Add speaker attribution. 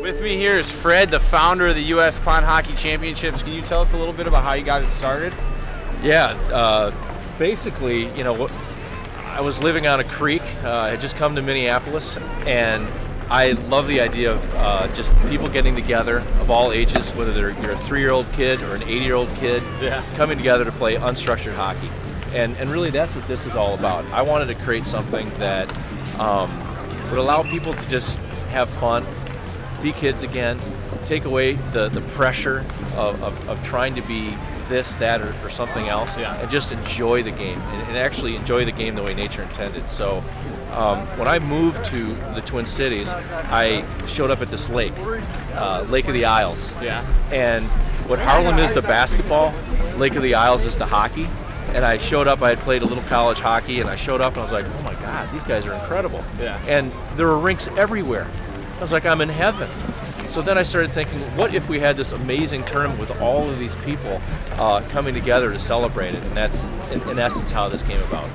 Speaker 1: With me here is Fred, the founder of the U.S. Pond Hockey Championships. Can you tell us a little bit about how you got it started?
Speaker 2: Yeah, uh, basically, you know, I was living on a creek. Uh, I had just come to Minneapolis, and I love the idea of uh, just people getting together of all ages, whether they're, you're a three-year-old kid or an 80-year-old kid,
Speaker 1: Yeah.
Speaker 2: coming together to play unstructured hockey. And, and really, that's what this is all about. I wanted to create something that um, would allow people to just have fun, be kids again, take away the, the pressure of, of, of trying to be this, that, or, or something else,
Speaker 1: Yeah.
Speaker 2: and just enjoy the game and, and actually enjoy the game the way nature intended. So um, when I moved to the Twin Cities, I showed up at this lake, uh, Lake of the Isles.
Speaker 1: Yeah.
Speaker 2: And what Harlem is to basketball, Lake of the Isles is to hockey. And I showed up, I had played a little college hockey, and I showed up and I was like, oh my God, these guys are incredible.
Speaker 1: Yeah.
Speaker 2: And there were rinks everywhere. I was like, I'm in heaven. So then I started thinking, what if we had this amazing tournament with all of these people uh, coming together to celebrate it? And that's, in, in essence, how this came about.